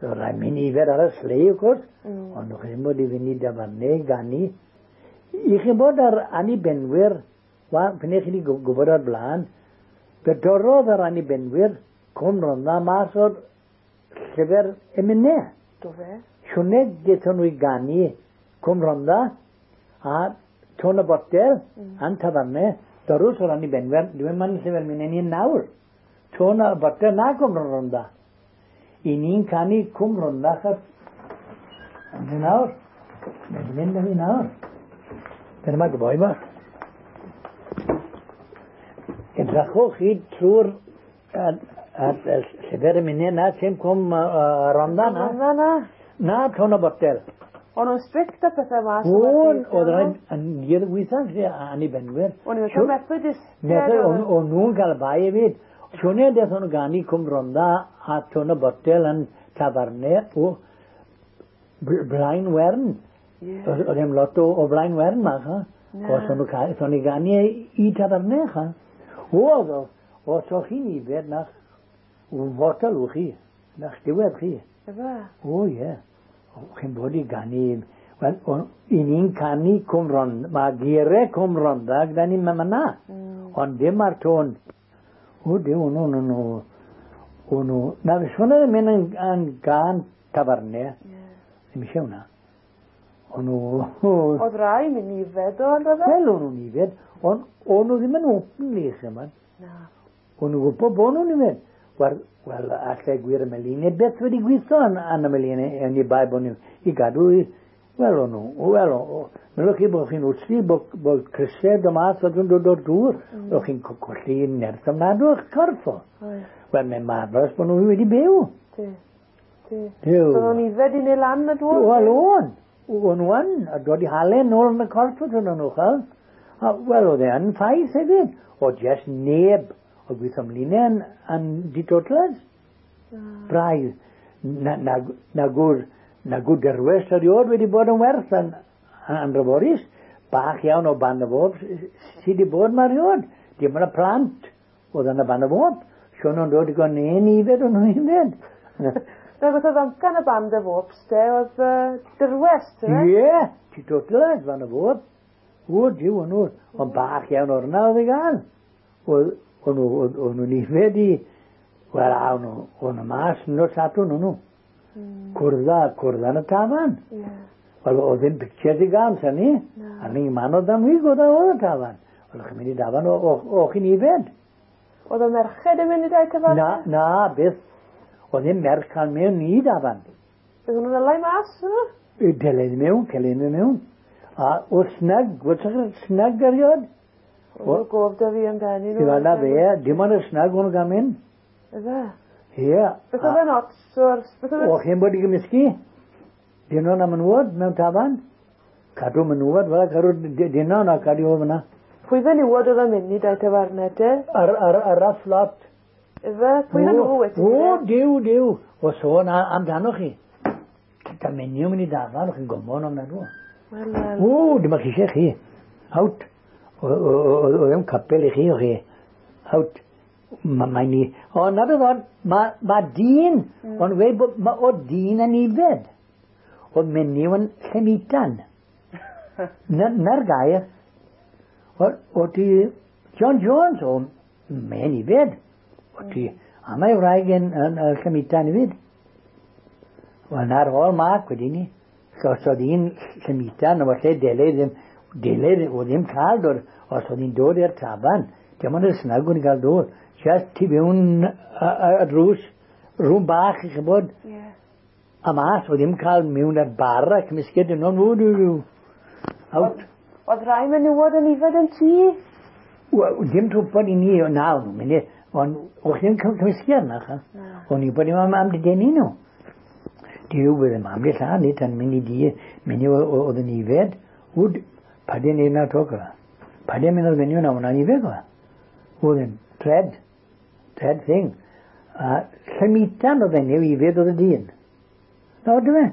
Ramin ifer ar y slei, wrth gwrs, mm. ond o'ch chi'n bod i fynd i gani. I chi'n bod ar anibenwyr, pan eich chi'n gwybod o'r blaen, bedorodd ar anibenwyr Cymrona mas o'r llyfr emynau. Do fe? Siwne gethon nhw i gani a tôn y botel mm. a'n tafarnau, dorws o'r anibenwyr, dwi'n mynd llyfr mynd i nawr. Tôn y botel na ronda. این این کمی کم رو نخد نینار نمین نمی نار پنما که با این رخو خید تور سبر منه نه چیم کم رانده نه رانده نه نه تونو بطل اون استریک تا پتا اون اور ان یل انی بنور اون تو مفدس نه اون اون نون Chone o'n gani cwm ronda a chone botel yn tafarnau o blaen wern. Oedd e'n lot o blaen wern ma, ha? Os o'n nhw'n gani e i tafarnau, ha? Oedd o, os o'ch chi'n ifer na fotel o chi, na'ch diwedd chi. O, ie. Chi'n bod i gani e. Wel, i ni'n canu cwm rond, mae geirau cwm ronda gyda ni mewn yna, ond dim ar tôn. Ode o'n no no ono na vishwana mena an gan tabarne. Mi o'n Ono od rai mi ni vedo onda. o'n no ni ved. On ono dimen open lese o'n Ono gopo bono ni ved. War Wel, allai gwir meline beth wedi gwiso yn y meline yn i bai bonu. I gadu Wel o'n nhw, wel Mynwch chi bod chi'n wrthi bod, bod crisiau dy mas oedd yn dod o'r dŵr. Mm. Roch chi'n colli nerth ymnadw o'ch corff o. Wel, mae'n marfos bod nhw wedi byw. Di. Di. Oedd o'n ifed i neu lan y dŵr? Wel, o'n. O'n wan, a dod i halen nôl yn y corff oedd e yn nhw chael. Wel, oedd e'n ffaith hefyd. O, jes neb o gweithio mlynau yn, yn ditotlas. Braidd. Na, na, na gwr, na gwyd gyrwys erioed wedi bod yn werth yn Andra Boris, bach iawn o ban y Banabob sydd wedi bod ma erioed. Dim yn y plant oedd yn y ban y Banabob. Sion nhw'n dod i gwneud ne'n ifed o'n nhw'n ifed. Fe oedd oedd amcan y band y fobs, de, oedd dyrwest, yna? Ie, ti totled fan y fob. O, diw, o'n nhw, ond bach iawn o'r na oedd i gael. O'n nhw'n ifed i, wel, o'n nhw'n mas, yn o'r sadwn o'n nhw. Gwrdd a gwrdd yn y tafan. Wel, oedd yn pictures i gael, sy'n ni. A ni man oedd am kurda kurdani taban wala o'zini pikchasiga amsani aning mano damgi goda ola taban wala ximini daban o'xin ibed odamlar xedimini aytaban na na beth. Oedd biz o'zim merkanmen ni daban ylai mas? Deleni mewn, keleni mewn. A o snag, gwrtach snag gariad? O gof da fi amdani. Dyma na fe, dim ond y snag o'n gamin. Ydda. Iya. Betul nok, sur, betul. Och yang bodi miski. Dino na menuat, mem taban. Kadu menuat, wala kadu dino na kadi ho mana. Fuydan iwadu da minni da itebar nete. Ar ar araf lat. Ve fuydan uwet. O deu deu. O so na am danochi. Ta minni mini da vanochi gomonom na ru. O de makishe khi. Out. O o o o em kapel khi khi. Out. mae ma ni, o na bydd o'n, mae ma dyn, mm. o'n wei bod Mae o dyn yn ifed. O menyw yn llemitan. Na'r gair, o, o ti, John Jones, o, mae'n ifed. O ti, a mae wraig yn, yn, yn llemitan ifed. Wel na'r ôl mac wedi ni. So, oedd un llemitan, o lle deleu ddim, deleu o ddim cael, os oedd hi'n dod i'r taban, Dim ond Jaman is i gael do. Just ti fewn y drws, rhwm bach i chybod, Ie. a ich bod. Am as od im kal meun at barra kmisket non wudu. Out. Oedd rai menywod yn ifed yn ti? Wel, dim trwy i ni o nawr. nhw, mynd i, ond o'ch ddim cymysgu arna, cha. O'n i bod i mam am dy denu nhw. Di yw bydd y mam di llan i, tan mynd i di, mynd i oedd yn ifed, wyd, padyn i'n atog o. Padyn mynd oedd fenyw na hwnna'n ifed o. woolen thread, thread thing, uh, slimita of any, new i fe ddod y dyn. Nawr dyma.